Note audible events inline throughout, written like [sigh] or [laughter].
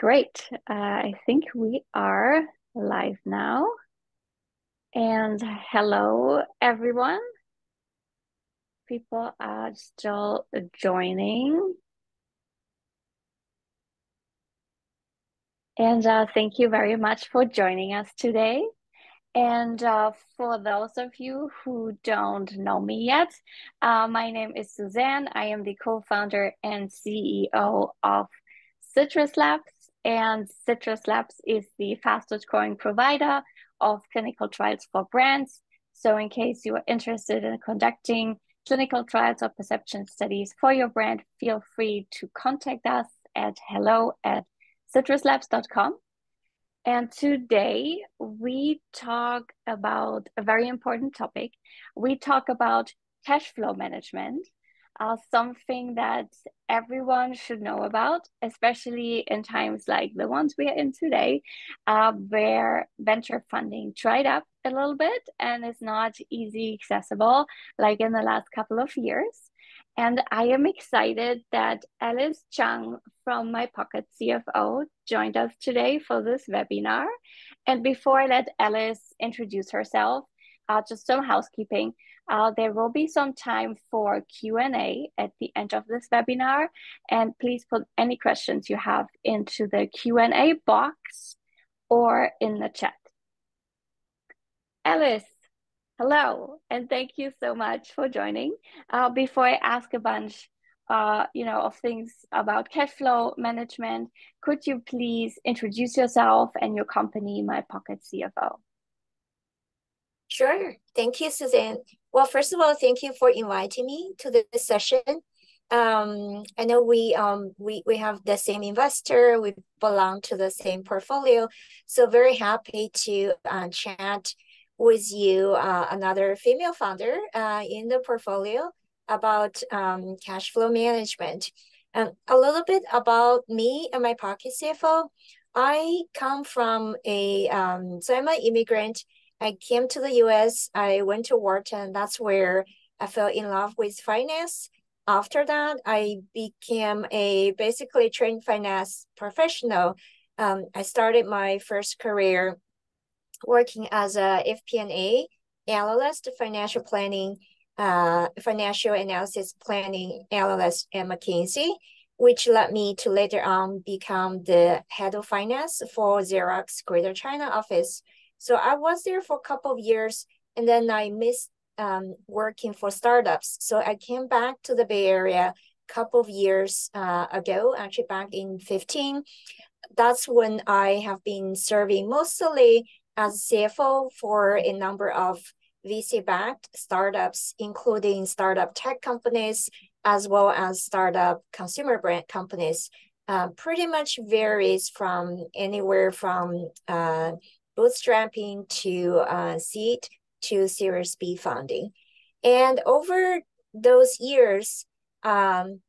great. Uh, I think we are live now. And hello, everyone. People are still joining. And uh, thank you very much for joining us today. And uh, for those of you who don't know me yet, uh, my name is Suzanne. I am the co founder and CEO of Citrus Labs. And Citrus Labs is the fastest growing provider of clinical trials for brands. So, in case you are interested in conducting clinical trials or perception studies for your brand, feel free to contact us at hello at citruslabs.com. And today we talk about a very important topic. We talk about cash flow management, uh, something that everyone should know about, especially in times like the ones we are in today, uh, where venture funding dried up a little bit and is not easy accessible like in the last couple of years. And I am excited that Alice Chung from My Pocket CFO joined us today for this webinar. And before I let Alice introduce herself, uh, just some housekeeping. Uh, there will be some time for Q&A at the end of this webinar. And please put any questions you have into the Q&A box or in the chat. Alice, Hello, and thank you so much for joining. Uh, before I ask a bunch, uh, you know, of things about cash flow management, could you please introduce yourself and your company, My Pocket CFO? Sure. Thank you, Suzanne. Well, first of all, thank you for inviting me to this session. Um, I know we um we we have the same investor, we belong to the same portfolio, so very happy to uh, chat with you, uh, another female founder uh, in the portfolio about um, cash flow management. And a little bit about me and my pocket CFO. I come from a, um, so I'm an immigrant. I came to the US, I went to Wharton. That's where I fell in love with finance. After that, I became a basically trained finance professional. Um, I started my first career working as a FP&A analyst, financial planning, uh, financial analysis planning analyst at McKinsey, which led me to later on become the head of finance for Xerox Greater China office. So I was there for a couple of years and then I missed um, working for startups. So I came back to the Bay Area a couple of years uh, ago, actually back in 15. That's when I have been serving mostly as CFO for a number of VC-backed startups, including startup tech companies, as well as startup consumer brand companies, uh, pretty much varies from anywhere from uh, bootstrapping to uh, seed to Series B funding. And over those years, um,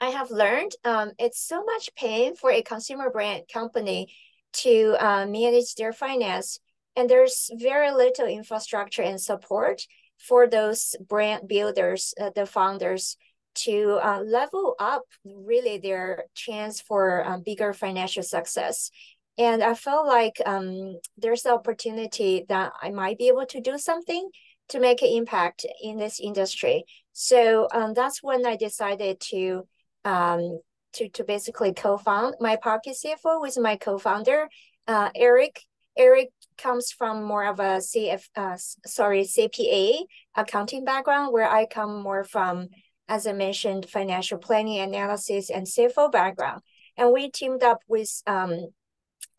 I have learned um, it's so much pain for a consumer brand company to uh, manage their finance. And there's very little infrastructure and support for those brand builders, uh, the founders, to uh, level up really their chance for um, bigger financial success. And I felt like um, there's an opportunity that I might be able to do something to make an impact in this industry. So um, that's when I decided to um, to to basically co-found my pocket CFO with my co-founder, uh, Eric. Eric comes from more of a CF, uh, sorry, CPA accounting background, where I come more from, as I mentioned, financial planning analysis and CFO background. And we teamed up with um,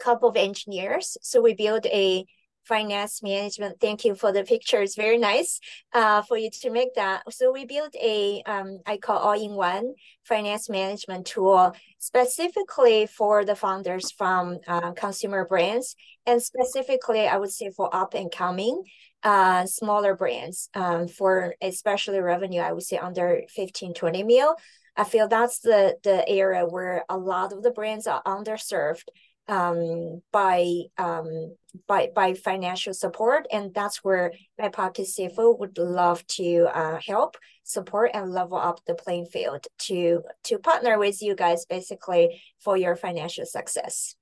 couple of engineers. So we built a finance management. Thank you for the picture. It's very nice uh, for you to make that. So we built a um, I call all-in-one finance management tool specifically for the founders from uh, consumer brands and specifically I would say for up and coming uh, smaller brands um, for especially revenue, I would say under 15, 20 mil. I feel that's the, the area where a lot of the brands are underserved um, by um, by by financial support, and that's where my pocket CFO would love to uh, help support and level up the playing field to to partner with you guys basically for your financial success.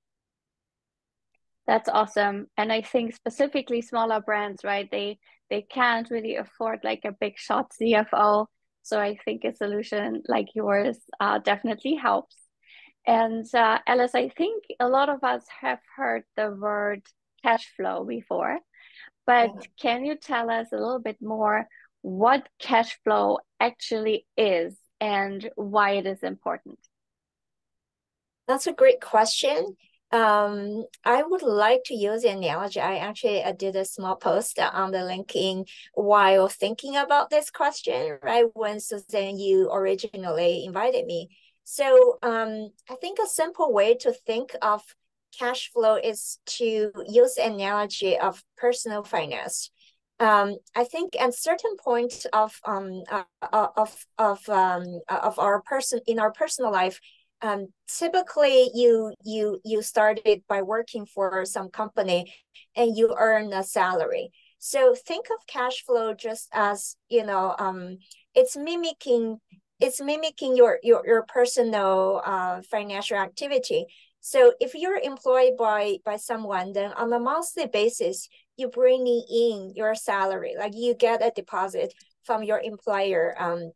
That's awesome, and I think specifically smaller brands, right? They they can't really afford like a big shot CFO. So I think a solution like yours uh, definitely helps. And uh, Alice, I think a lot of us have heard the word cash flow before, but yeah. can you tell us a little bit more what cash flow actually is and why it is important? That's a great question. Um, I would like to use an analogy. I actually I did a small post on the LinkedIn while thinking about this question, right? When Suzanne, you originally invited me. So um, I think a simple way to think of cash flow is to use analogy of personal finance. Um, I think at certain point of um uh, uh, of of um of our person in our personal life, um, typically you you you started by working for some company and you earn a salary. So think of cash flow just as you know um, it's mimicking it's mimicking your your your personal uh, financial activity. So if you're employed by by someone, then on a monthly basis, you're bringing in your salary, like you get a deposit from your employer um,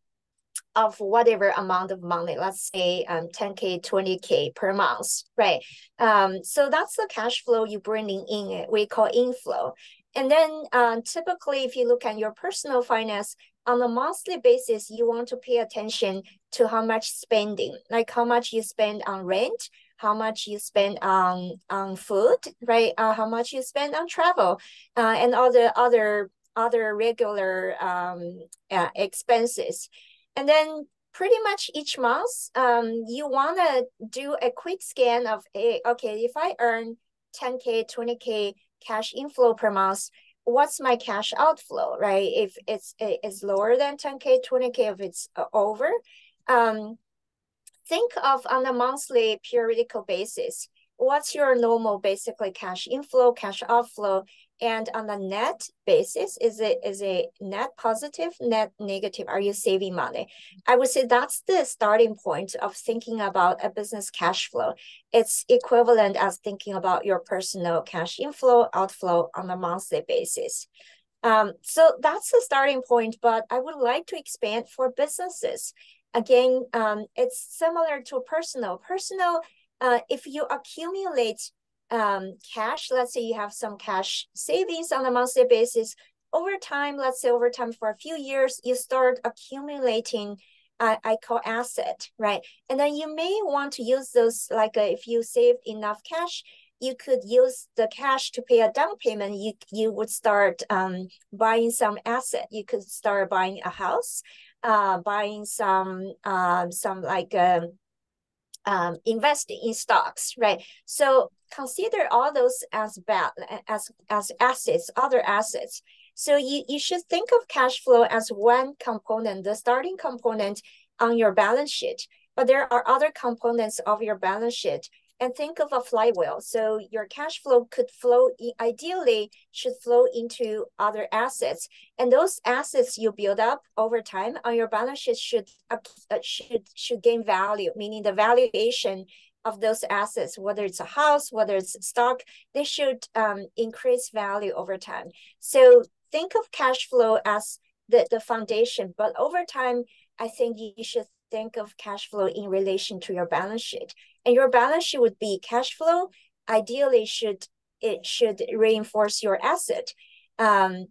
of whatever amount of money, let's say um, 10K, 20K per month, right? Um, so that's the cash flow you're bringing in, we call inflow. And then um, typically, if you look at your personal finance, on a monthly basis, you want to pay attention to how much spending, like how much you spend on rent, how much you spend on on food, right? Uh, how much you spend on travel, uh, and all the other other regular um, uh, expenses. And then pretty much each month, um, you want to do a quick scan of, hey, okay, if I earn 10K, 20K cash inflow per month, what's my cash outflow, right? If it's it's lower than 10K, 20K, if it's uh, over, um, think of on a monthly periodical basis, what's your normal basically cash inflow, cash outflow, and on the net basis, is it is a net positive, net negative? Are you saving money? I would say that's the starting point of thinking about a business cash flow. It's equivalent as thinking about your personal cash inflow, outflow on a monthly basis. Um, so that's the starting point, but I would like to expand for businesses. Again, um, it's similar to personal. Personal, uh, if you accumulate um, cash, let's say you have some cash savings on a monthly basis, over time, let's say over time for a few years, you start accumulating uh, I call asset, right? And then you may want to use those, like uh, if you saved enough cash, you could use the cash to pay a down payment. You you would start um, buying some asset. You could start buying a house, uh, buying some um, some like um, um, investing in stocks, right? So consider all those as bad as as assets, other assets. So you, you should think of cash flow as one component, the starting component on your balance sheet. But there are other components of your balance sheet and think of a flywheel. So your cash flow could flow, ideally should flow into other assets. And those assets you build up over time on your balance sheet should, uh, should, should gain value, meaning the valuation of those assets, whether it's a house, whether it's stock, they should um, increase value over time. So think of cash flow as the, the foundation, but over time, I think you should think of cash flow in relation to your balance sheet. And your balance sheet would be cash flow. Ideally, should it should reinforce your asset. Um,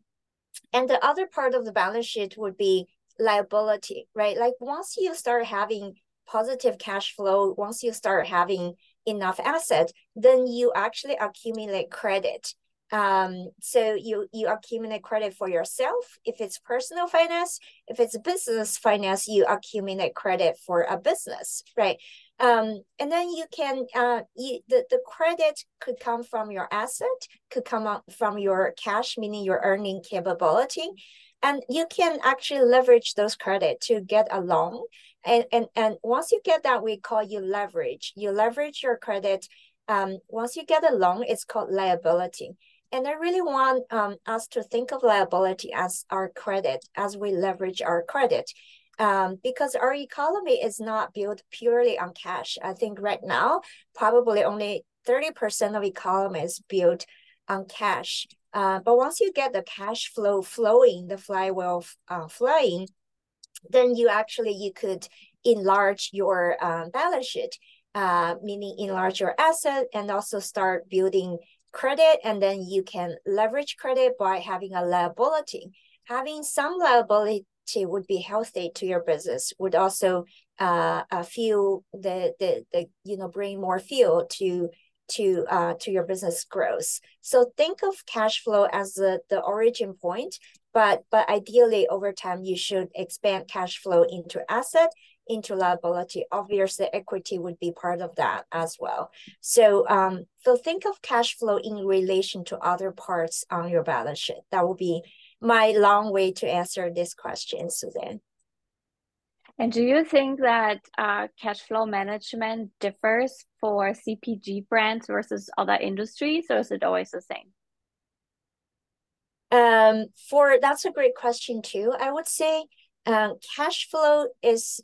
and the other part of the balance sheet would be liability, right? Like once you start having positive cash flow, once you start having enough asset, then you actually accumulate credit. Um, so you you accumulate credit for yourself if it's personal finance. If it's business finance, you accumulate credit for a business, right? Um, and then you can uh, you, the the credit could come from your asset, could come from your cash, meaning your earning capability, and you can actually leverage those credit to get a loan and, and, and once you get that, we call you leverage. You leverage your credit Um, once you get a loan, it's called liability. And I really want um, us to think of liability as our credit, as we leverage our credit. Um, because our economy is not built purely on cash. I think right now, probably only 30% of economy is built on cash. Uh, but once you get the cash flow flowing, the flywheel uh, flying, then you actually you could enlarge your um, balance sheet, uh, meaning enlarge your asset and also start building credit. And then you can leverage credit by having a liability. Having some liability would be healthy to your business. Would also uh, uh fuel the the the you know bring more fuel to to uh, to your business growth. So think of cash flow as the, the origin point, but but ideally over time you should expand cash flow into asset, into liability. Obviously, equity would be part of that as well. So um, so think of cash flow in relation to other parts on your balance sheet. That will be my long way to answer this question, Suzanne. And do you think that uh, cash flow management differs for CPG brands versus other industries, or is it always the same? Um, for that's a great question too. I would say um, cash flow is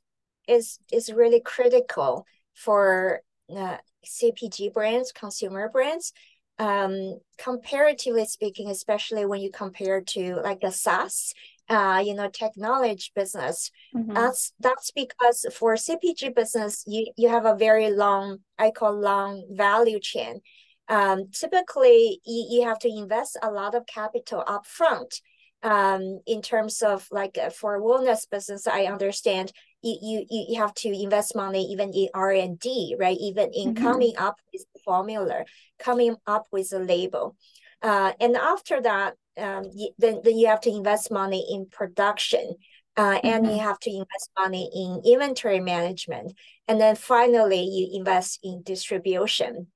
is is really critical for uh, CPG brands, consumer brands. Um, comparatively speaking, especially when you compare to like a SaaS uh, you know, technology business. Mm-hmm. That's that's because for CPG business, you you have a very long, I call long value chain. Um, typically, you, you have to invest a lot of capital upfront. Um, in terms of like uh, for wellness business, I understand you you you have to invest money even in R and D, right? Even in mm-hmm. coming up with the formula, coming up with a label. Uh, and after that, um, you, then, then you have to invest money in production uh, mm-hmm. and you mm-hmm. have to invest money in inventory management. And then finally, you invest in distribution.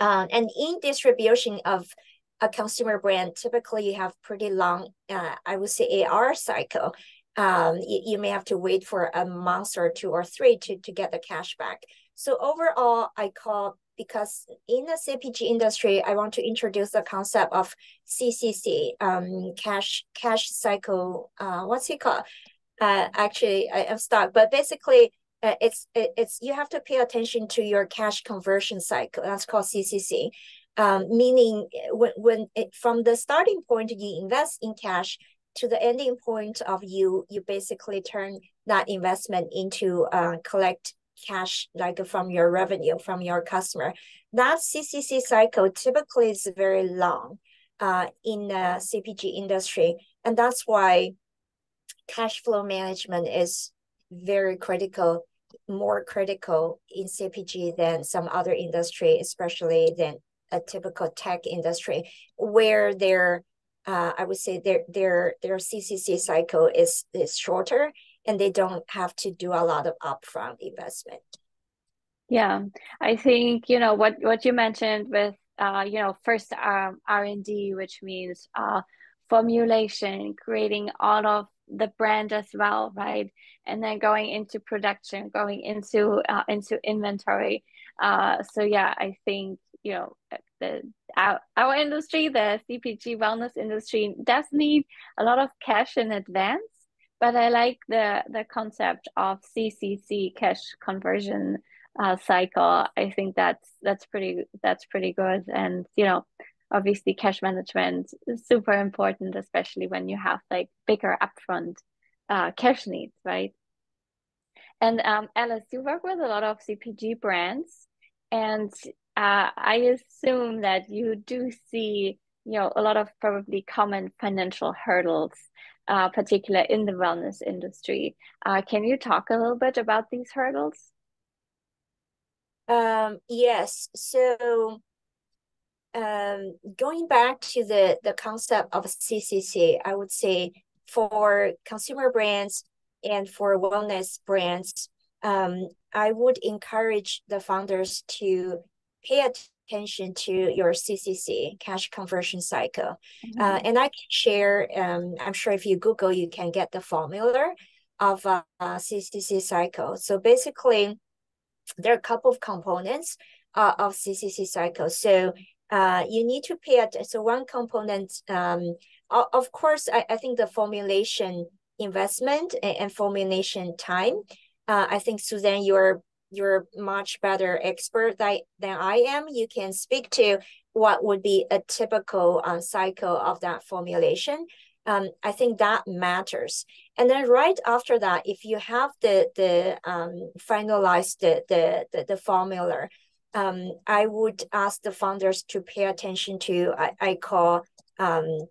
Uh, and in distribution of a consumer brand, typically you have pretty long, uh, I would say, AR cycle. Um, you, you may have to wait for a month or two or three to, to get the cash back. So overall, I call because in the CPG industry, I want to introduce the concept of CCC, um, cash cash cycle. Uh, what's it called? Uh, actually, I, am stuck. But basically, uh, it's it, it's you have to pay attention to your cash conversion cycle. That's called CCC. Um, meaning when when it, from the starting point you invest in cash to the ending point of you you basically turn that investment into uh, collect cash like from your revenue from your customer. That CCC cycle typically is very long uh, in the CPG industry. And that's why cash flow management is very critical, more critical in CPG than some other industry, especially than a typical tech industry, where their uh, I would say their their their CCC cycle is is shorter and they don't have to do a lot of upfront investment. Yeah, I think you know what what you mentioned with uh, you know first um, R and D, which means uh, formulation, creating all of the brand as well, right? And then going into production, going into uh, into inventory. Uh, so yeah, I think you know the our, our industry, the CPG wellness industry, does need a lot of cash in advance but I like the the concept of CCC cash conversion uh, cycle. I think that's that's pretty that's pretty good, and you know, obviously cash management is super important, especially when you have like bigger upfront uh, cash needs, right? And um, Alice, you work with a lot of CPG brands, and uh, I assume that you do see you know a lot of probably common financial hurdles uh, particular in the wellness industry. Uh, can you talk a little bit about these hurdles? Um, yes. So um, going back to the, the concept of CCC, I would say for consumer brands and for wellness brands, um, I would encourage the founders to pay attention to your CCC cash conversion cycle. Mm-hmm. Uh, and I can share, um, I'm sure if you Google, you can get the formula of a, a CCC cycle. So basically, there are a couple of components. uh, of CCC cycle. So uh, you need to pay attention. So one component, um, of course, I, I think the formulation investment and, and formulation time. Uh, I think Suzanne, you're you're much better expert than, than I am. You can speak to what would be a typical um, cycle of that formulation. Um, I think that matters. And then right after that, if you have the the um, finalized the, the the the formula, um, I would ask the founders to pay attention to I, I call um,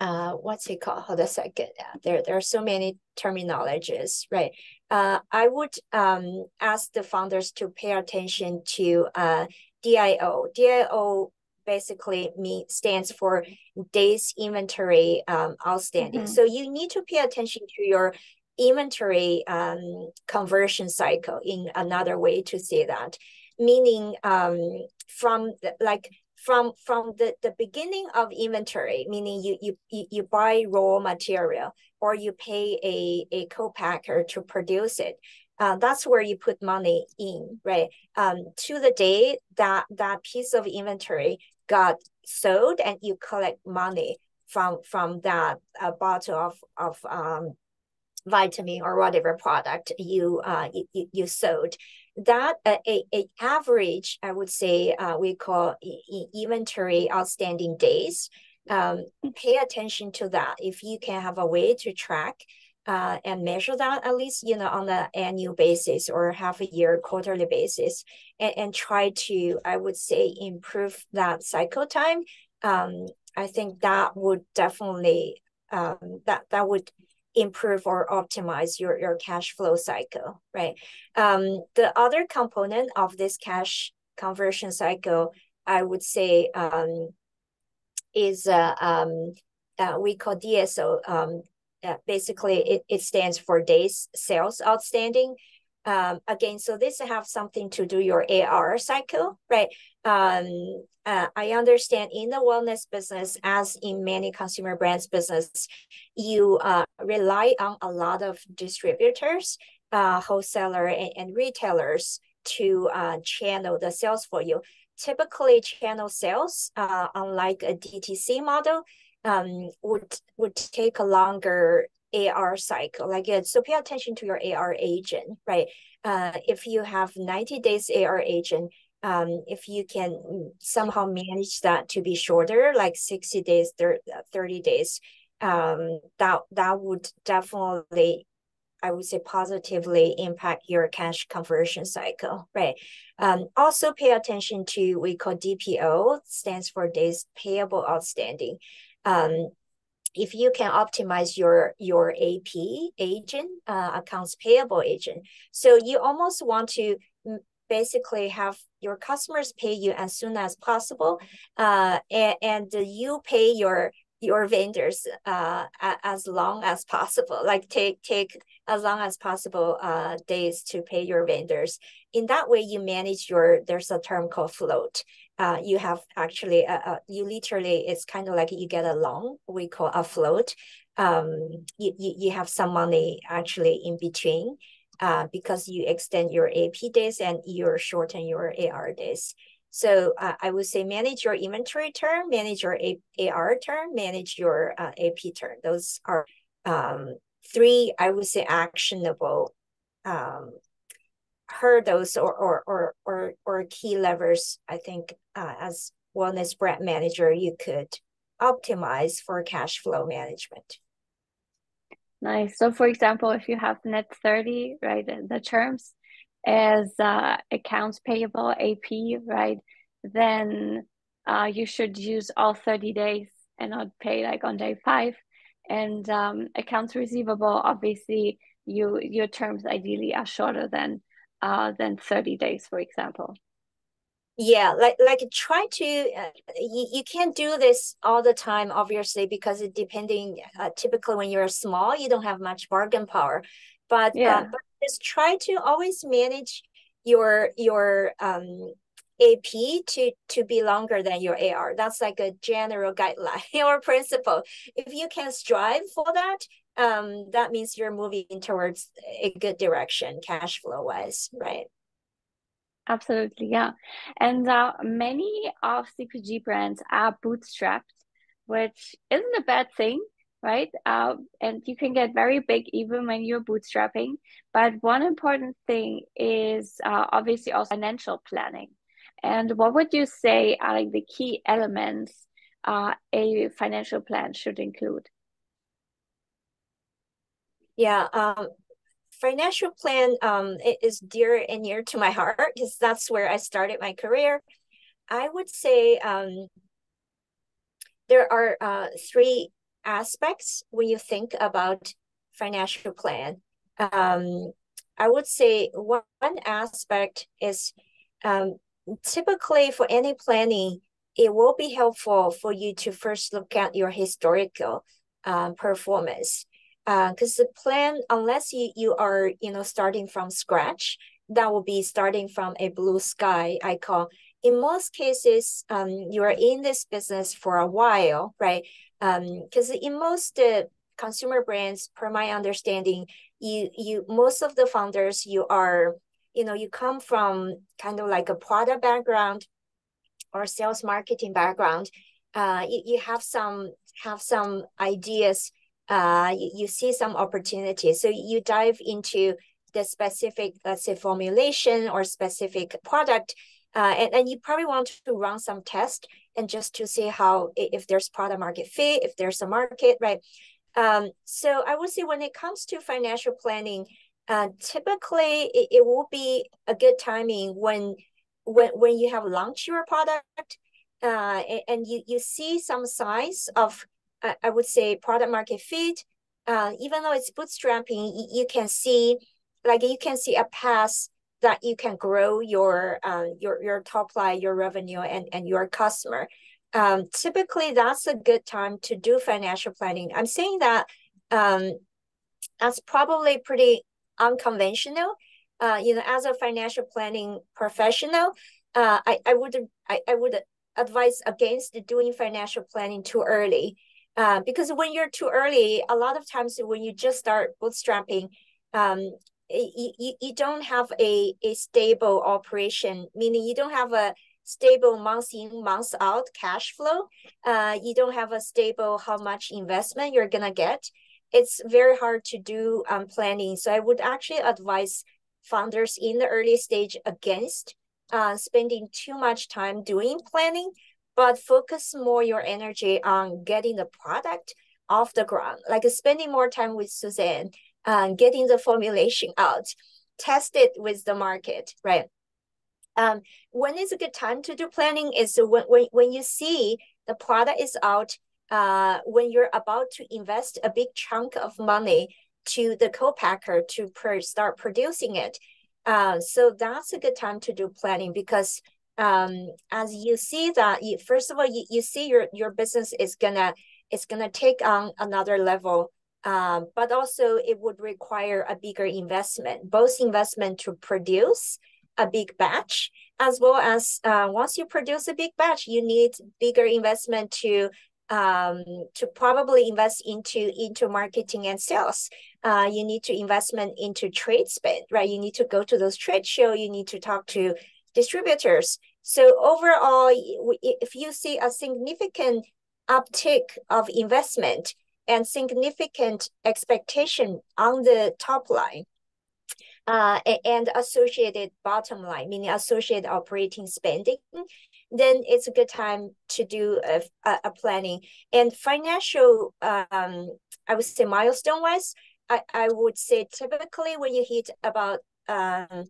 uh, what's it called? Hold a second. There, there are so many terminologies, right? Uh, I would um, ask the founders to pay attention to uh, DIO. DIO basically mean, stands for days inventory um, outstanding. Mm-hmm. So you need to pay attention to your inventory um, conversion cycle in another way to say that, meaning um, from the, like from from the, the beginning of inventory, meaning you, you you buy raw material or you pay a, a co-packer to produce it. Uh, that's where you put money in, right? Um, to the day that that piece of inventory got sold and you collect money from from that uh, bottle of of um, vitamin or whatever product you uh you, you sold that uh, a, a average i would say uh, we call inventory outstanding days. Um, pay attention to that. If you can have a way to track uh, and measure that at least you know on an annual basis or half a year quarterly basis and, and try to i would say improve that cycle time um, i think that would definitely um, that that would improve or optimize your, your cash flow cycle, right? Um, the other component of this cash conversion cycle, I would say, um, is uh, um, uh, we call DSO. Um, uh, basically, it, it stands for days sales outstanding. Um, again, so this have something to do your AR cycle, right? Um, uh, I understand in the wellness business, as in many consumer brands business, you uh, rely on a lot of distributors, uh, wholesaler, and, and retailers to uh, channel the sales for you. Typically, channel sales, uh, unlike a DTC model, um, would would take a longer AR cycle. Like so, pay attention to your AR aging, right? Uh, if you have ninety days AR aging, um, if you can somehow manage that to be shorter, like 60 days, 30 days, um, that, that would definitely, I would say positively impact your cash conversion cycle, right? Um, also pay attention to, we call DPO, stands for days payable outstanding. Um, if you can optimize your your AP aging, uh, accounts payable aging, so you almost want to basically have your customers pay you as soon as possible uh, and, and you pay your your vendors uh, as long as possible like take take as long as possible uh, days to pay your vendors. In that way you manage your there's a term called float. Uh, you have actually a, a, you literally it's kind of like you get a loan we call a float. Um, you, you, you have some money actually in between uh, because you extend your AP days and you shorten your AR days. So uh, I would say manage your inventory turn, manage your A- AR turn, manage your uh, AP turn. Those are um, three, I would say, actionable um, hurdles or, or, or, or, or key levers, I think, uh, as wellness brand manager, you could optimize for cash flow management. Nice. So, for example, if you have net 30, right, the terms as uh, accounts payable, AP, right, then uh, you should use all 30 days and not pay like on day five. And um, accounts receivable, obviously, you your terms ideally are shorter than uh, than 30 days, for example yeah like like try to uh, you, you can't do this all the time obviously because it depending uh, typically when you're small you don't have much bargain power. But yeah. uh, but just try to always manage your your um ap to to be longer than your ar that's like a general guideline [laughs] or principle. If you can strive for that um that means you're moving towards a good direction cash flow wise right Absolutely, yeah. And uh, many of CPG brands are bootstrapped, which isn't a bad thing, right? Uh, and you can get very big even when you're bootstrapping. But one important thing is uh, obviously also financial planning. And what would you say are like the key elements uh, a financial plan should include? Yeah, um, financial plan um, is dear and near to my heart because that's where I started my career. I would say um, there are uh, three aspects when you think about financial plan. Um, I would say one, one aspect is um, typically for any planning, it will be helpful for you to first look at your historical um, performance. Because uh, the plan, unless you, you are you know starting from scratch, that will be starting from a blue sky. I call. In most cases, um, you are in this business for a while, right? Because um, in most uh, consumer brands, per my understanding, you you most of the founders you are you know you come from kind of like a product background or sales marketing background uh, you, you have some have some ideas uh, you, you see some opportunities so you dive into the specific let's say formulation or specific product uh, and, and you probably want to run some tests and just to see how if there's product market fit if there's a market right? Um, so i would say when it comes to financial planning uh, typically it, it will be a good timing when when when you have launched your product uh, and, and you you see some signs of uh, I would say product market fit. Uh, even though it's bootstrapping, you, you can see like you can see a path that you can grow your uh, your your top line, your revenue, and and your customer. Um, typically, that's a good time to do financial planning. I'm saying that um, that's probably pretty unconventional. Uh, you know, as a financial planning professional, uh, I, I would I, I would advise against doing financial planning too early. Uh, because when you're too early, a lot of times when you just start bootstrapping, um, you, you, you don't have a, a stable operation, meaning you don't have a stable month in, month out cash flow. Uh, you don't have a stable how much investment you're gonna get it's very hard to do um, planning. So I would actually advise founders in the early stage against uh, spending too much time doing planning, but focus more your energy on getting the product off the ground, like spending more time with Suzanne, and getting the formulation out, test it with the market, right? Um, when is a good time to do planning is when, when, when you see the product is out, uh, when you're about to invest a big chunk of money to the co-packer to start producing it. Uh, so that's a good time to do planning because um, as you see that you, first of all you, you see your your business is gonna it's gonna take on another level um, but also it would require a bigger investment both investment to produce a big batch as well as uh, once you produce a big batch you need bigger investment to um, to probably invest into into marketing and sales. Uh, you need to investment into trade spend, right? You need to go to those trade show. You need to talk to distributors. So overall, if you see a significant uptick of investment and significant expectation on the top line, uh, and associated bottom line, meaning associated operating spending, then it's a good time to do a, a, planning. And financial, um, I would say milestone wise, I, I would say typically when you hit about, um,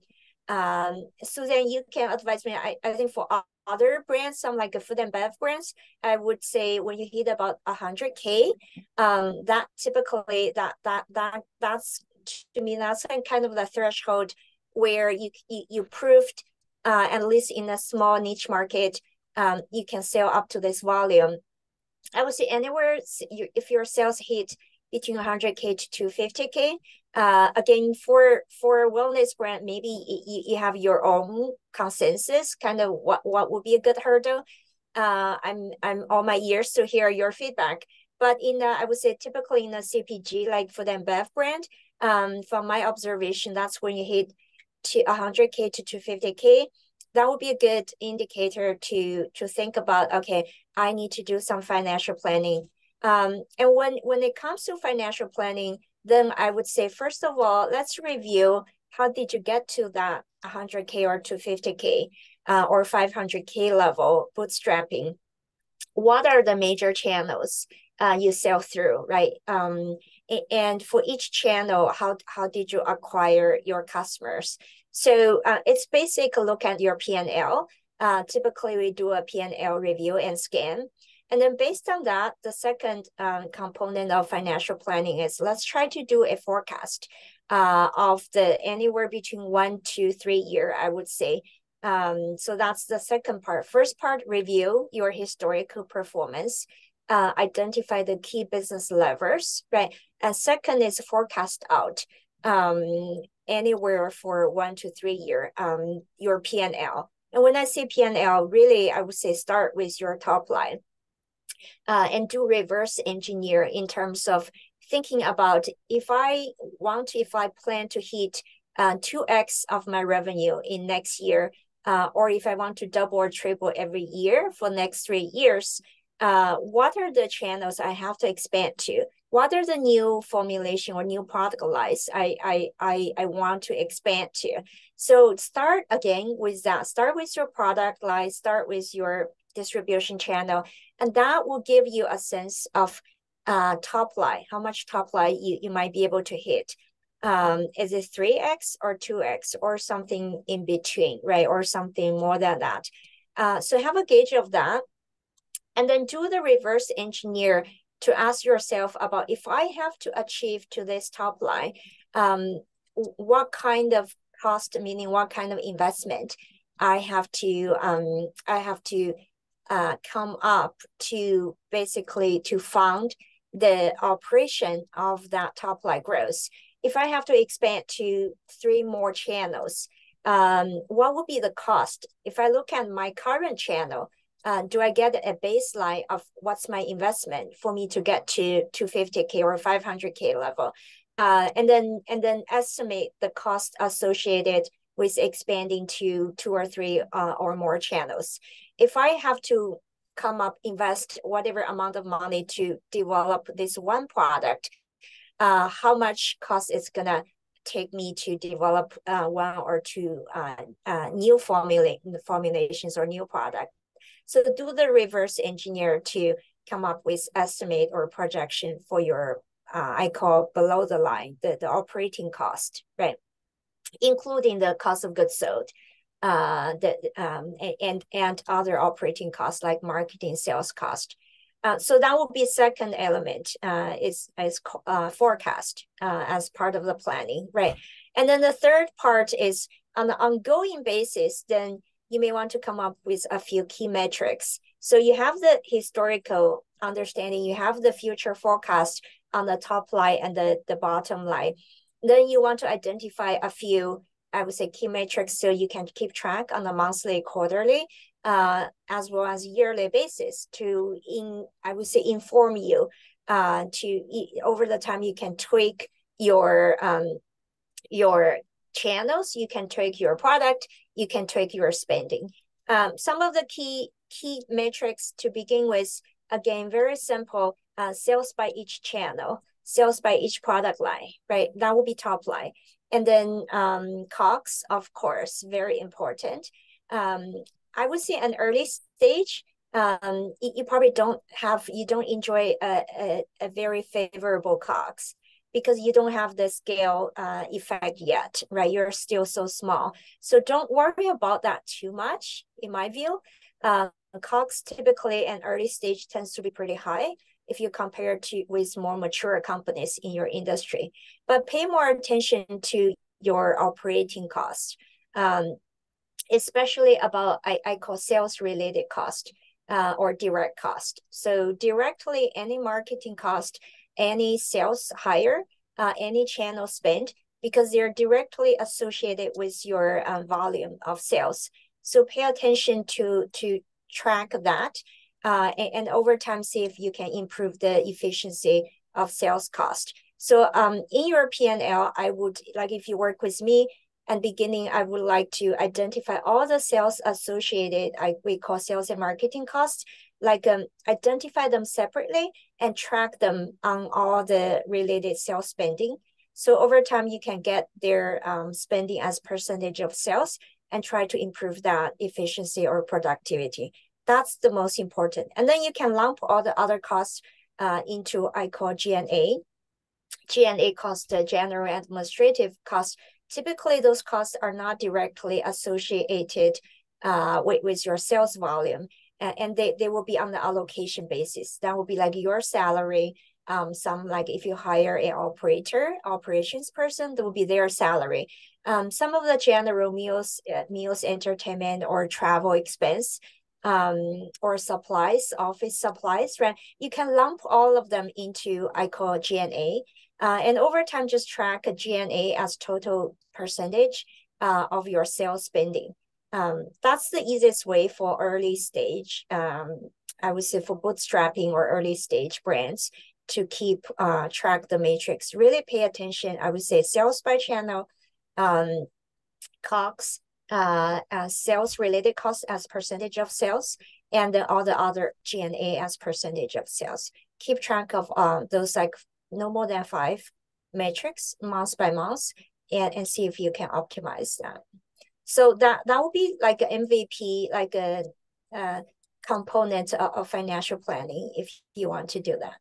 um, Suzanne, you can advise me. I, I think for other brands, some like food and bev brands, I would say when you hit about hundred K, um, that typically that that that that's to me that's kind of the threshold where you you, you proved uh, at least in a small niche market, um, you can sell up to this volume. I would say anywhere if your sales hit between 100k to 250k. Uh, again, for for wellness brand, maybe you, you have your own consensus, kind of what what would be a good hurdle. Uh, I'm I'm all my ears to hear your feedback. But in a, I would say typically in a CPG like for the Bev brand, um, from my observation, that's when you hit to 100k to 250k that would be a good indicator to to think about okay i need to do some financial planning um, and when when it comes to financial planning then i would say first of all let's review how did you get to that 100k or 250k uh, or 500k level bootstrapping what are the major channels uh, you sell through right um, and for each channel how how did you acquire your customers so uh, it's basic look at your P&L. Uh, typically, we do a P&L review and scan. And then based on that, the second um, component of financial planning is let's try to do a forecast uh, of the anywhere between one to three year, I would say. Um, so that's the second part. First part, review your historical performance, uh, identify the key business levers, right? And second is forecast out. Um, anywhere for one to three year um your PNL. And when I say PNL, really I would say start with your top line. Uh, and do reverse engineer in terms of thinking about if I want to, if I plan to hit uh, 2x of my revenue in next year, uh, or if I want to double or triple every year for next three years, uh, what are the channels I have to expand to? What are the new formulation or new product lines I, I, I, I want to expand to? So start again with that. Start with your product line, start with your distribution channel, and that will give you a sense of uh, top line, how much top line you, you might be able to hit. Um, is it 3x or 2x or something in between, right? Or something more than that. Uh, so have a gauge of that and then do the reverse engineer to ask yourself about if I have to achieve to this top line, um, what kind of cost, meaning what kind of investment I have to um, I have to uh, come up to basically to fund the operation of that top line growth. If I have to expand to three more channels, um, what would be the cost? If I look at my current channel, uh, do I get a baseline of what's my investment for me to get to 250k or 500k level, uh, and then and then estimate the cost associated with expanding to two or three uh, or more channels. If I have to come up invest whatever amount of money to develop this one product, uh, how much cost is gonna take me to develop uh, one or two uh, uh, new formula formulations or new product so do the reverse engineer to come up with estimate or projection for your, uh, I call below the line, the, the operating cost, right? Including the cost of goods sold, uh, the, um, and, and other operating costs like marketing, sales cost. Uh, so that will be second element uh, is, is uh, forecast uh, as part of the planning, right? And then the third part is on an ongoing basis, then you may want to come up with a few key metrics. So you have the historical understanding, you have the future forecast on the top line and the, the bottom line. Then you want to identify a few, I would say, key metrics so you can keep track on a monthly, quarterly, uh, as well as yearly basis to, in I would say, inform you uh, to over the time you can tweak your um, your channels, you can tweak your product, you can tweak your spending. Um, some of the key key metrics to begin with, again, very simple, uh, sales by each channel, sales by each product line, right? That will be top line. And then um, COGS, of course, very important. Um, I would say an early stage, um, you, probably don't have, you don't enjoy a, a, a very favorable COGS because you don't have the scale uh, effect yet, right? You're still so small. So don't worry about that too much, in my view. Uh, COGS typically an early stage tends to be pretty high if you compare to with more mature companies in your industry. But pay more attention to your operating costs, um, especially about I, I call sales related cost uh, or direct cost. So directly any marketing cost any sales hire, uh, any channel spend, because they're directly associated with your uh, volume of sales. So pay attention to to track that, uh, and, and over time see if you can improve the efficiency of sales cost. So um, in your PNL, I would like if you work with me, And beginning, I would like to identify all the sales associated, I, we call sales and marketing costs, like um, identify them separately and track them on all the related sales spending. So over time, you can get their um, spending as percentage of sales and try to improve that efficiency or productivity. That's the most important. And then you can lump all the other costs uh, into I call G&A. G&A cost, the general administrative costs. Typically, those costs are not directly associated uh, with, with your sales volume, and, and they, they will be on the allocation basis. That will be like your salary, um, some like if you hire an operator, operations person, that will be their salary. Um, some of the general meals, uh, meals, entertainment, or travel expense, um, or supplies, office supplies, right? You can lump all of them into I call G&A. Uh, and over time, just track a G&A as total percentage uh, of your sales spending. Um, that's the easiest way for early stage, um, I would say for bootstrapping or early stage brands to keep uh, track the matrix. Really pay attention, I would say sales by channel, um, COGS, uh, uh, sales related costs as percentage of sales, and then all the other G&A as percentage of sales. Keep track of uh, those like no more than five metrics month by month and, and see if you can optimize that. So that, that would be like an MVP, like a, a component of financial planning if you want to do that.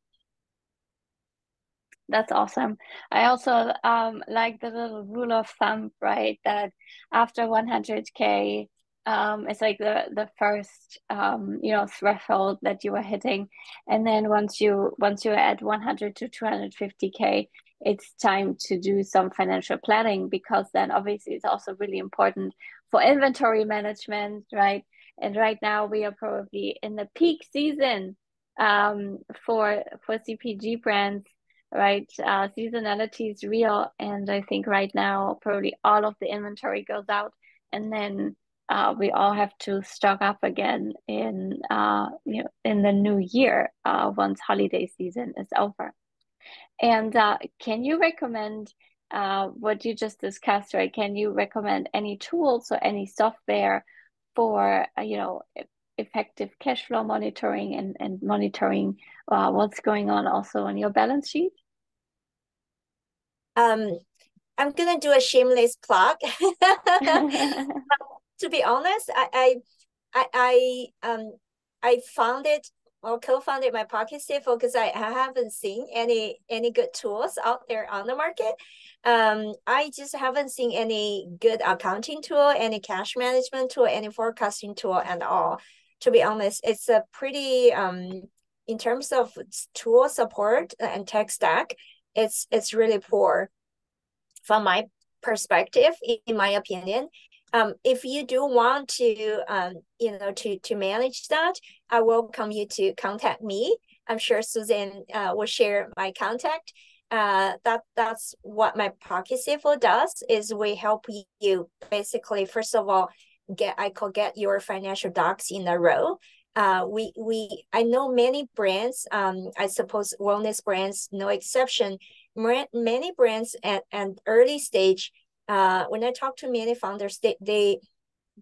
That's awesome. I also um, like the little rule of thumb, right? That after 100K, um, it's like the the first um, you know threshold that you are hitting, and then once you once you're at 100 to 250k, it's time to do some financial planning because then obviously it's also really important for inventory management, right? And right now we are probably in the peak season um, for for CPG brands right? Uh, seasonality is real, and I think right now probably all of the inventory goes out, and then uh, we all have to stock up again in uh, you know in the new year uh, once holiday season is over. And uh, can you recommend uh, what you just discussed? Right? Can you recommend any tools or any software for uh, you know effective cash flow monitoring and and monitoring uh, what's going on also on your balance sheet? Um, I'm gonna do a shameless plug. [laughs] [laughs] to be honest, I, I, I, I, um, I founded or co-founded my Pocket CFO because I, I haven't seen any any good tools out there on the market. Um, I just haven't seen any good accounting tool, any cash management tool, any forecasting tool, and all. To be honest, it's a pretty um in terms of tool support and tech stack, it's it's really poor from my perspective, in my opinion. Um, if you do want to, um, you know, to to manage that, I welcome you to contact me. I'm sure Susan uh, will share my contact. Uh, that that's what my Pocket CFO does is we help you basically first of all get I call get your financial ducks in a row. Uh, we we I know many brands. Um, I suppose wellness brands, no exception many brands at an early stage, uh, when I talk to many founders, they they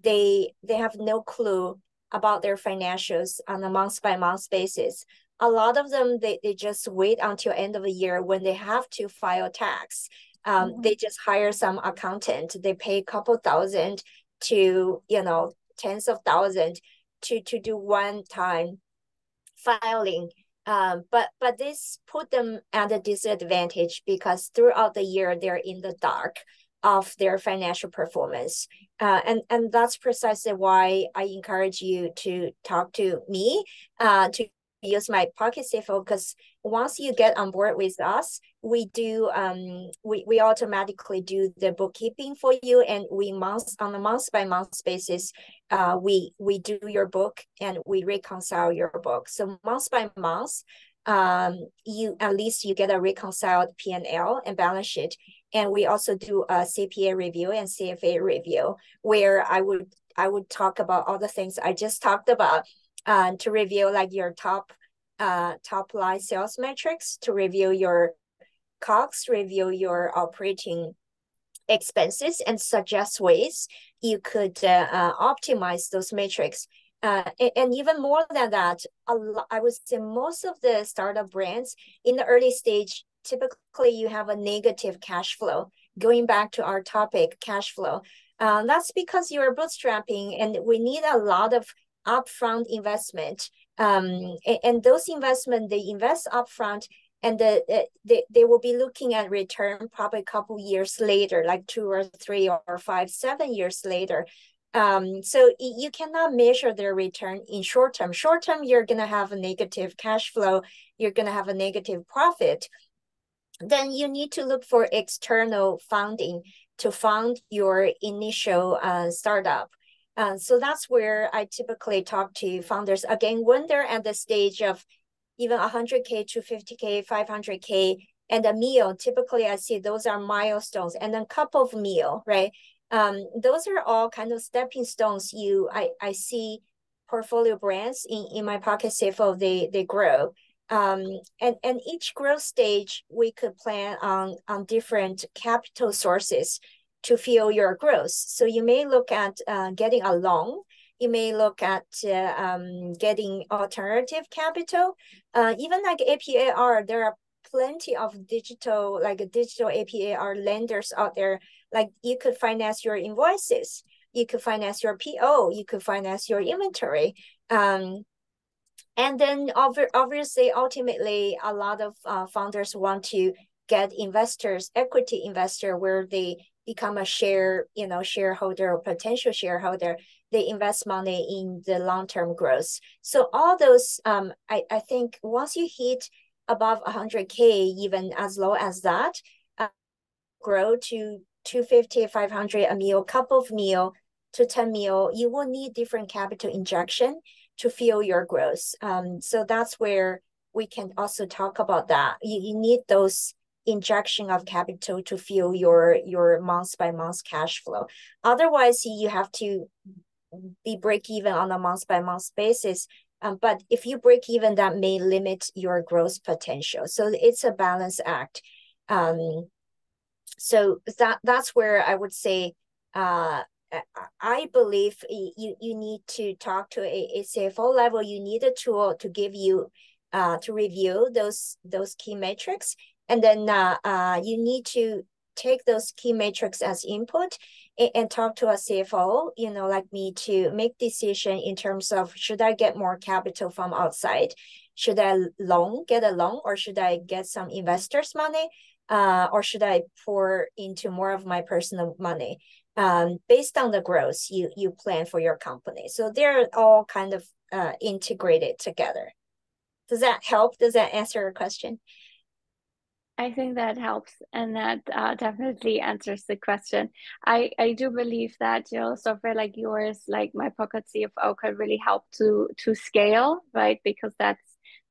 they they have no clue about their financials on a month by month basis. A lot of them they, they just wait until end of the year when they have to file tax. Um, mm-hmm. They just hire some accountant. They pay a couple thousand to you know tens of thousands to to do one time filing um, but but this put them at a disadvantage because throughout the year they're in the dark of their financial performance. Uh, and, and that's precisely why I encourage you to talk to me uh, to use my Pocket CFO because once you get on board with us, we do um we, we automatically do the bookkeeping for you and we month on a month by month basis uh we we do your book and we reconcile your book. So month by month, um you at least you get a reconciled P&L and balance sheet. And we also do a CPA review and CFA review where I would I would talk about all the things I just talked about uh, to review like your top uh, top line sales metrics, to review your COGS, review your operating expenses and suggest ways you could uh, uh, optimize those metrics. Uh, and, and, even more than that, I would say most of the startup brands in the early stage, typically you have a negative cash flow. Going back to our topic, cash flow. Uh, that's because you're bootstrapping and we need a lot of upfront investment. Um, and, and those investment, they invest upfront and the, the, they, they will be looking at return probably a couple years later, like two or three or five, seven years later. Um, so you cannot measure their return in short term. Short term, you're going to have a negative cash flow. You're going to have a negative profit. Then you need to look for external funding to fund your initial uh, startup. Uh, so that's where I typically talk to founders again when they're at the stage of even 100k to 50k, 500k, and a meal. Typically, I see those are milestones, and then cup of meal, right? Um, those are all kind of stepping stones. You, I, I see portfolio brands in in my pocket CFO. They they grow. Um, and and each growth stage we could plan on on different capital sources to fuel your growth. So you may look at uh, getting a loan. You may look at uh, um, getting alternative capital. Uh, even like APAR, there are plenty of digital, like digital APAR lenders out there. Like you could finance your invoices, you could finance your PO, you could finance your inventory. Um, and then obviously, ultimately, a lot of uh, founders want to get investors, equity investor, where they become a share, you know, shareholder or potential shareholder, they invest money in the long-term growth. So all those, um, I, I think once you hit above 100K, even as low as that, uh, grow to 250, 500 a meal, couple of meal to 10 meal, you will need different capital injection to fuel your growth. Um, so that's where we can also talk about that. You, you need those injection of capital to fuel your your month by month cash flow. Otherwise, you have to be break even on a month by month basis. Um, but if you break even, that may limit your growth potential. So it's a balance act. Um, so that that's where I would say uh, I believe you you need to talk to a, a CFO level. You need a tool to give you uh, to review those those key metrics and then uh, uh, you need to take those key metrics as input and, and, talk to a CFO, you know, like me to make decision in terms of should I get more capital from outside? Should I loan, get a loan, or should I get some investors' money? Uh, or should I pour into more of my personal money? Um, based on the growth you you plan for your company. So they're all kind of uh, integrated together. Does that help? Does that answer your question? I think that helps, and that uh, definitely answers the question. I I do believe that you know software like yours, like my Pocket CFO, could really help to to scale, right? Because that's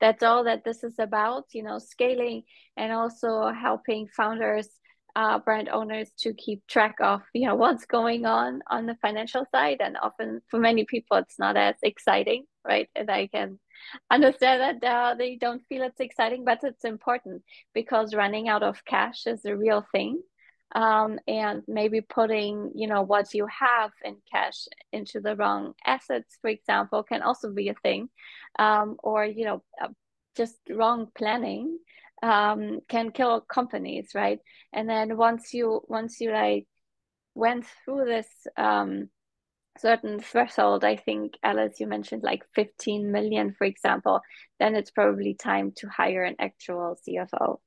that's all that this is about, you know, scaling and also helping founders, uh, brand owners to keep track of you know what's going on on the financial side. And often for many people, it's not as exciting, right? And I can [laughs] understand that uh, they don't feel it's exciting, but it's important because running out of cash is a real thing. Um, and maybe putting, you know, what you have in cash into the wrong assets, for example, can also be a thing. Um, or, you know, uh, just wrong planning um, can kill companies, right? And then once you, once you like went through this, um, certain threshold, I think, Alice, you mentioned like 15 million, for example, then it's probably time to hire an actual CFO.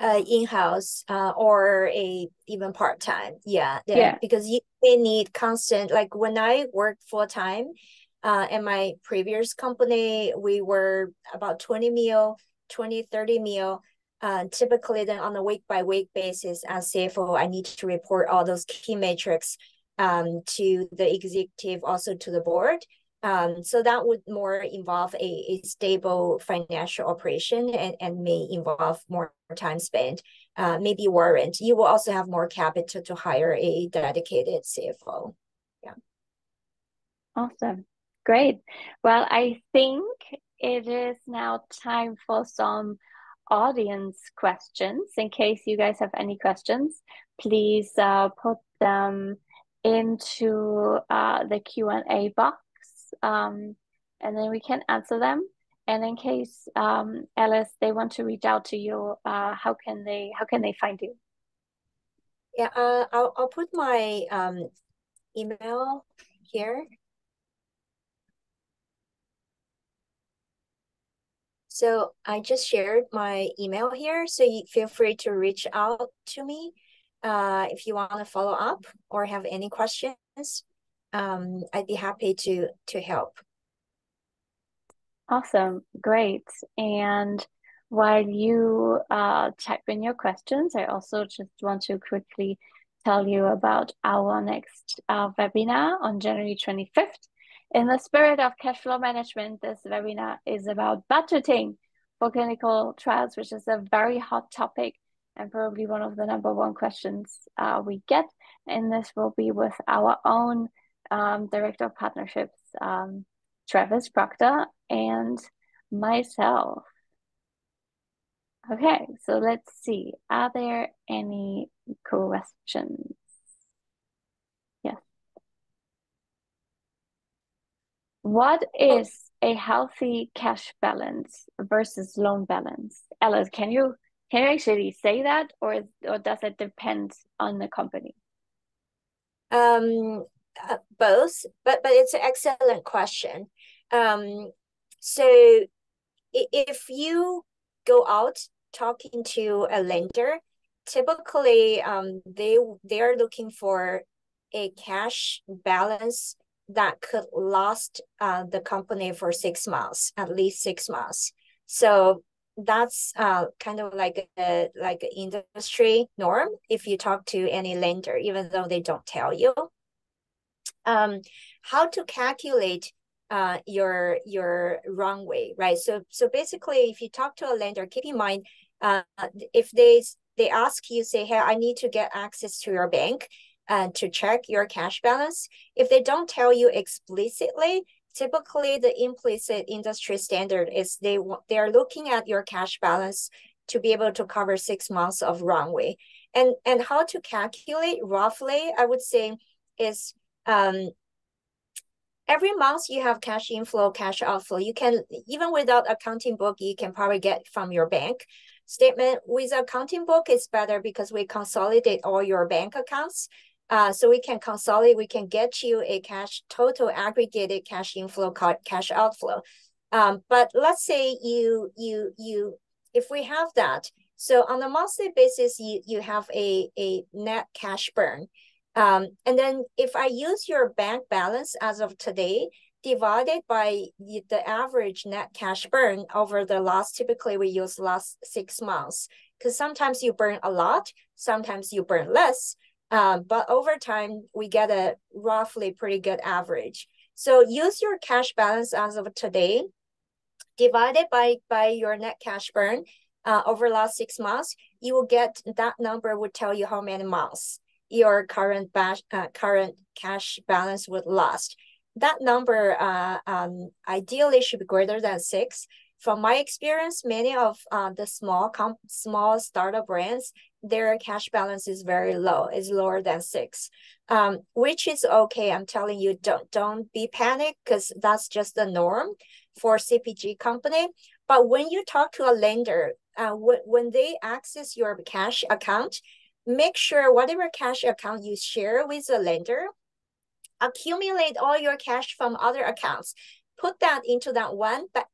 Uh, in-house uh, or a even part-time yeah, yeah yeah because you may need constant like when i worked full-time uh in my previous company we were about 20 mil 20 30 mil uh, typically then on a week by week basis as cfo i need to report all those key metrics um, to the executive, also to the board. Um, so that would more involve a, a stable financial operation and, and may involve more time spent, uh, maybe warrant. You will also have more capital to hire a dedicated CFO. Yeah. Awesome. Great. Well, I think it is now time for some audience questions in case you guys have any questions please uh, put them into uh, the Q&A box um, and then we can answer them. And in case um, Alice, they want to reach out to you, uh, how can they how can they find you? Yeah, uh, I'll I'll put my um email here. So I just shared my email here, so you feel free to reach out to me uh, if you want to follow up or have any questions. Um, I'd be happy to to help. Awesome, great. And while you uh, type in your questions, I also just want to quickly tell you about our next uh, webinar on January 25th. In the spirit of cash flow management, this webinar is about budgeting for clinical trials, which is a very hot topic and probably one of the number one questions uh, we get. And this will be with our own um, Director of Partnerships, um, Travis Proctor, and myself. Okay, so let's see. Are there any questions? Yes. What is a healthy cash balance versus loan balance? Alice, can you can you actually say that, or or does it depend on the company? Um, uh, both, but but it's an excellent question. Um, so if you go out talking to a lender, typically um, they they are looking for a cash balance that could last uh, the company for six months, at least six months. So that's uh, kind of like a like an industry norm if you talk to any lender, even though they don't tell you. Um, how to calculate uh, your your runway, right? So so basically, if you talk to a lender, keep in mind, uh, if they they ask you, say, hey, I need to get access to your bank uh, to check your cash balance. If they don't tell you explicitly, typically the implicit industry standard is they they are looking at your cash balance to be able to cover six months of runway. And and how to calculate roughly, I would say, is um, every month you have cash inflow, cash outflow. You can, even without accounting book, you can probably get from your bank statement. With accounting book, it's better because we consolidate all your bank accounts. Uh, so we can consolidate, we can get you a cash total aggregated cash inflow, cash outflow. Um, but let's say you, you, you, if we have that, so on a monthly basis, you, you have a, a net cash burn. Um, and then if I use your bank balance as of today, divided by the, the average net cash burn over the last, typically we use last six months, because sometimes you burn a lot, sometimes you burn less, um, but over time, we get a roughly pretty good average. So use your cash balance as of today, divided by, by your net cash burn uh, over the last six months, you will get that number would tell you how many months your current bash, uh, current cash balance would last. That number uh, um, ideally should be greater than six. From my experience, many of uh, the small comp small startup brands, their cash balance is very low, is lower than six, um, which is okay. I'm telling you, don't don't be panicked because that's just the norm for CPG company. But when you talk to a lender, uh, when, when they access your cash account, make sure whatever cash account you share with the lender, accumulate all your cash from other accounts. Put that into that one back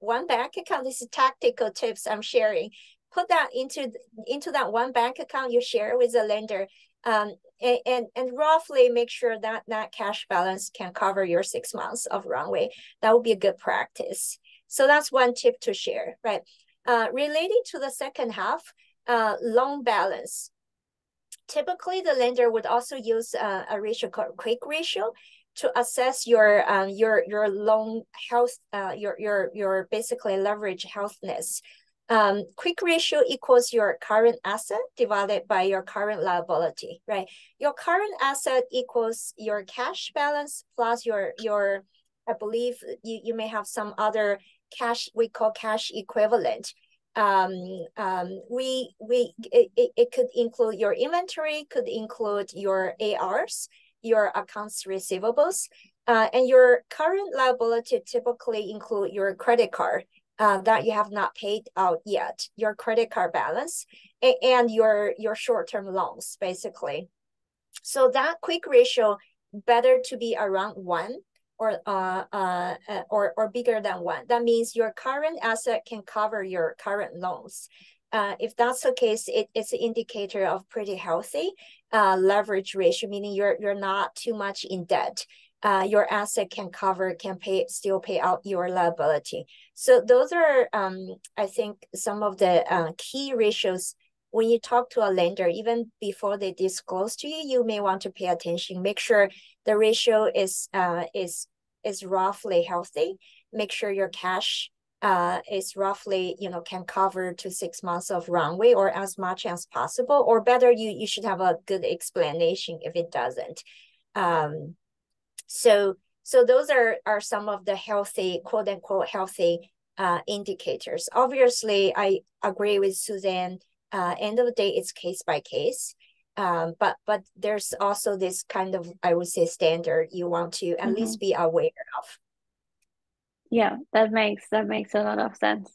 one bank account. This is tactical tips I'm sharing. Put that into into that one bank account you share with the lender. Um, and, and, and roughly make sure that that cash balance can cover your six months of runway. That would be a good practice. So that's one tip to share, right? Uh, relating to the second half, uh, loan balance typically the lender would also use uh, a ratio called quick ratio to assess your um, your your loan health uh, your your your basically leverage healthiness. Um, quick ratio equals your current asset divided by your current liability, right? Your current asset equals your cash balance plus your your I believe you, you may have some other cash we call cash equivalent um, um, we we it, it could include your inventory, could include your ARs, your accounts receivables, uh, and your current liability typically include your credit card uh, that you have not paid out yet, your credit card balance, and, and your your short term loans, basically. So that quick ratio better to be around one or uh, uh, or or bigger than one. That means your current asset can cover your current loans. Uh, if that's the case, it, it's an indicator of pretty healthy uh, leverage ratio, meaning you're you're not too much in debt. Uh, your asset can cover, can pay, still pay out your liability. So those are, um, I think, some of the uh, key ratios when you talk to a lender, even before they disclose to you, you may want to pay attention. Make sure the ratio is uh, is is roughly healthy. Make sure your cash uh, is roughly you know can cover to six months of runway or as much as possible. Or better, you you should have a good explanation if it doesn't. Um, so so those are are some of the healthy quote unquote healthy uh, indicators. Obviously, I agree with Suzanne uh, end of the day, it's case by case. Um, but but there's also this kind of I would say standard you want to at mm-hmm. least be aware of. Yeah, that makes that makes a lot of sense.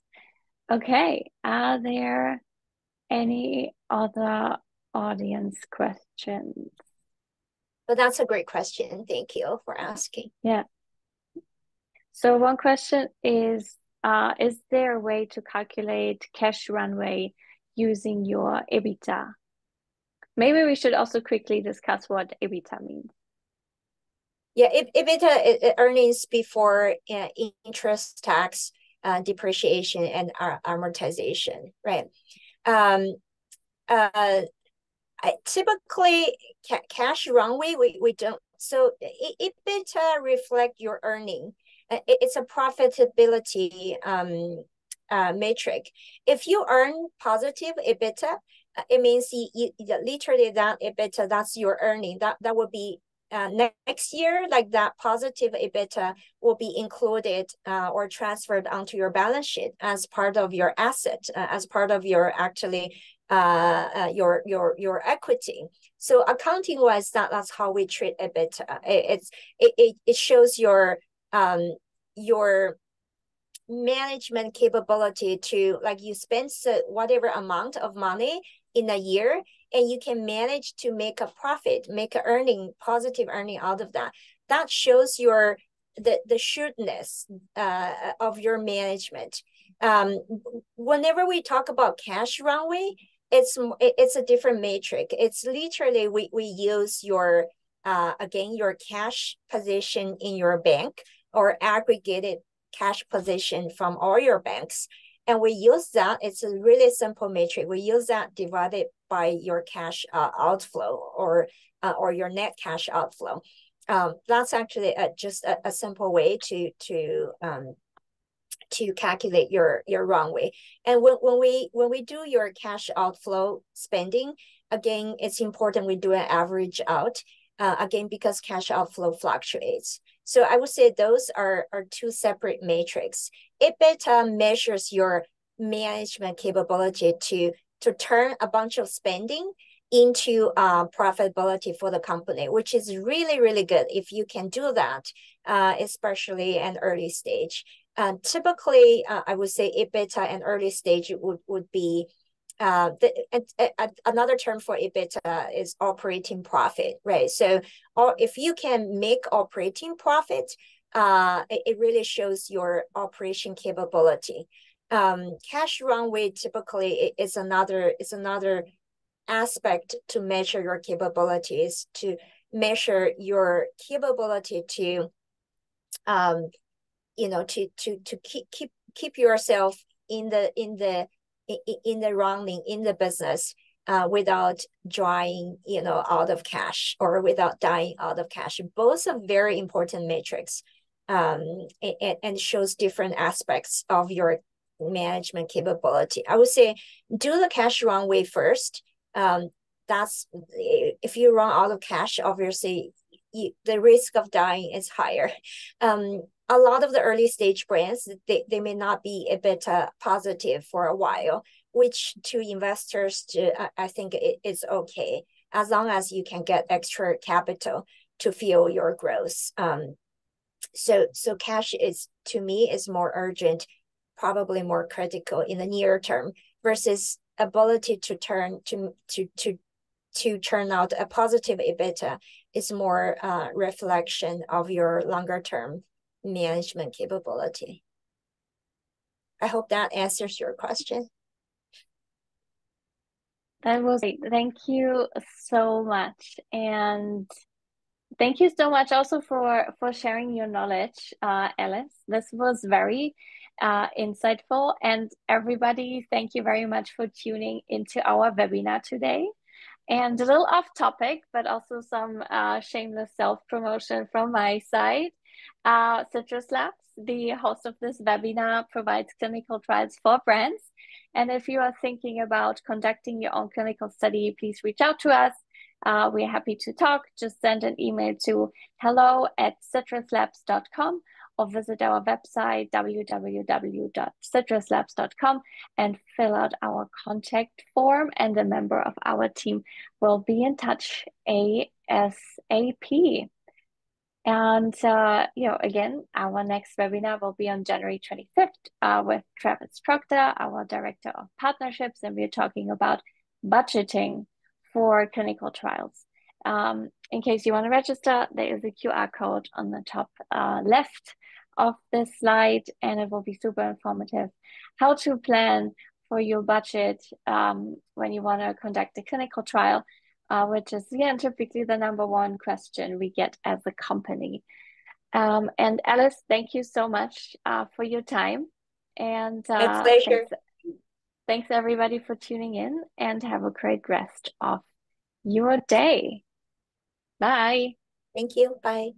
Okay, are there any other audience questions? But that's a great question. Thank you for asking. Yeah. So one question is, uh, is there a way to calculate cash runway using your EBITDA. Maybe we should also quickly discuss what EBITDA means. Yeah, EBITDA earnings before uh, interest, tax, uh, depreciation, and amortization, right? Um, uh, I, typically, ca- cash runway we, we don't. So EBITDA reflect your earning. Uh, it's a profitability um, uh, metric. If you earn positive EBITDA, uh, it means you, literally that EBITDA, that's your earning. That that would be uh, next year, like that positive EBITDA will be included uh, or transferred onto your balance sheet as part of your asset, uh, as part of your actually uh, uh, your your your equity. So accounting wise, that that's how we treat EBITDA. It, it's it, it it shows your um your management capability to like you spend whatever amount of money in a year and you can manage to make a profit make a earning positive earning out of that. That shows your the the shrewdness uh, of your management. Um, whenever we talk about cash runway it's it's a different metric it's literally we, we use your uh, again your cash position in your bank or aggregated cash position from all your banks. And we use that, it's a really simple metric. We use that divided by your cash uh, outflow or, uh, or your net cash outflow. Um, that's actually a, just a, a, simple way to, to, um, to calculate your, your runway. And when, when, we, when we do your cash outflow spending, again, it's important we do an average out, uh, again, because cash outflow fluctuates. So I would say those are, are two separate metrics. EBITDA measures your management capability to, to turn a bunch of spending into uh, profitability for the company, which is really, really good if you can do that, uh, especially an early stage. Uh, typically, uh, I would say EBITDA and early stage would, would be uh, the, another term for EBITDA is operating profit, right? So, or if you can make operating profit, uh, it, it really shows your operation capability. Um, cash runway typically is another is another aspect to measure your capabilities to measure your capability to um you know to to to keep keep keep yourself in the in the in the running in the business uh, without drying, you know, out of cash or without dying out of cash. Both are very important metrics um, and, and shows different aspects of your management capability. I would say do the cash runway first. Um, that's if you run out of cash, obviously you, the risk of dying is higher. [laughs] Um, a lot of the early stage brands, they, they may not be a bit uh, positive for a while, which to investors, to, I, I think it, it's okay as long as you can get extra capital to fuel your growth. Um, so so cash is to me is more urgent, probably more critical in the near term versus ability to turn to to to to turn out a positive EBITDA is more uh, reflection of your longer term management capability. I hope that answers your question. That was great. Thank you so much. And thank you so much also for for sharing your knowledge, uh, Alice. This was very uh, insightful. And everybody, thank you very much for tuning into our webinar today. And a little off topic, but also some uh, shameless self promotion from my side. Uh, Citrus Labs, the host of this webinar, provides clinical trials for brands. And if you are thinking about conducting your own clinical study, please reach out to us. Uh, we're happy to talk. Just send an email to hello at citruslabs.com or visit our website www.citruslabs.com and fill out our contact form and a member of our team will be in touch ASAP. And, uh, you know, again, our next webinar will be on January 25th uh, with Travis Proctor, our Director of Partnerships, and we're talking about budgeting for clinical trials. Um, in case you want to register, there is a QR code on the top uh, left of this slide, and it will be super informative how to plan for your budget um, when you want to conduct a clinical trial, uh, which is again typically the number one question we get as a company. Um, and Alice, thank you so much uh, for your time. And uh, pleasure. Thanks, thanks everybody for tuning in and have a great rest of your day. Bye. Thank you. Bye.